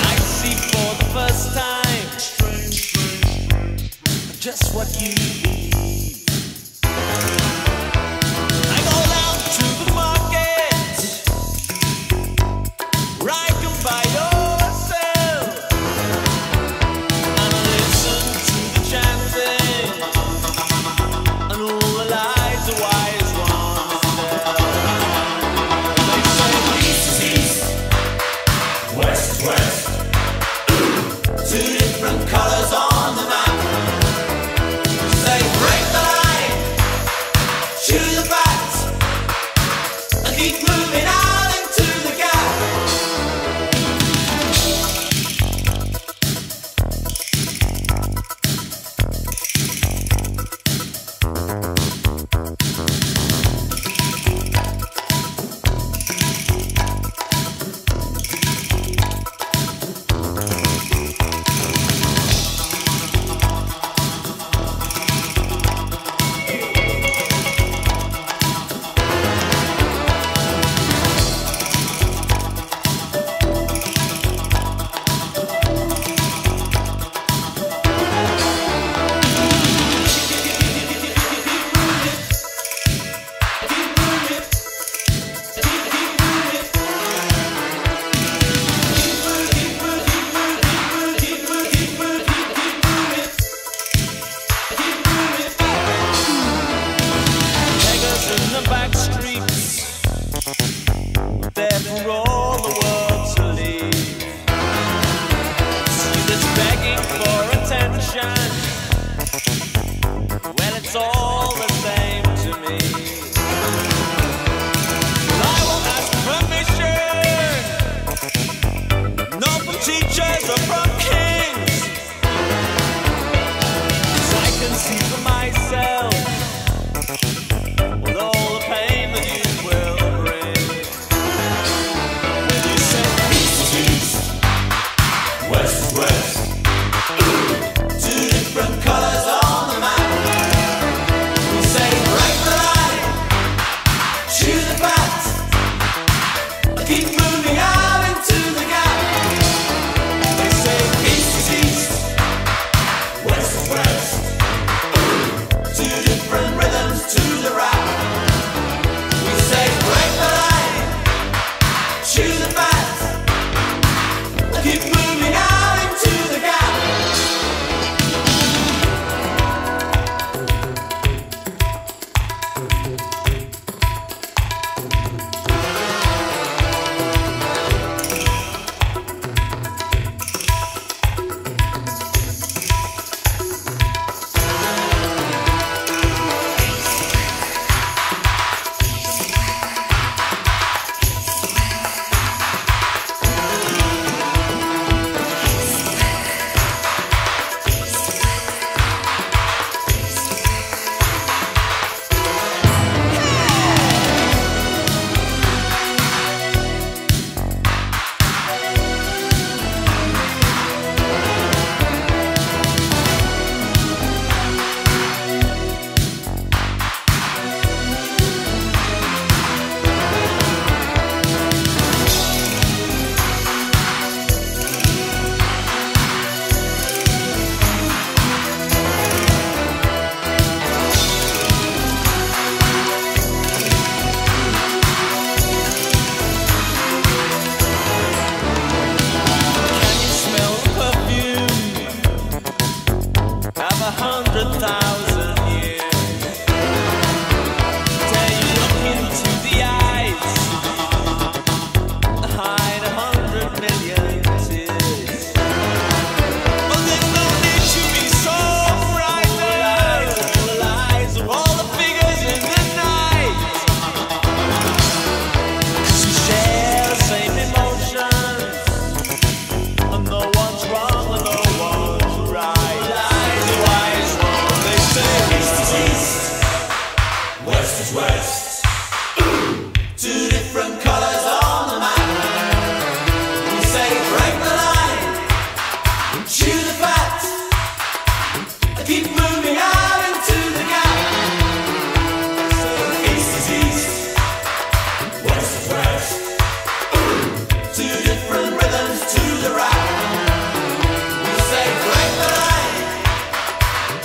I see for the first time just what you need.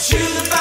to the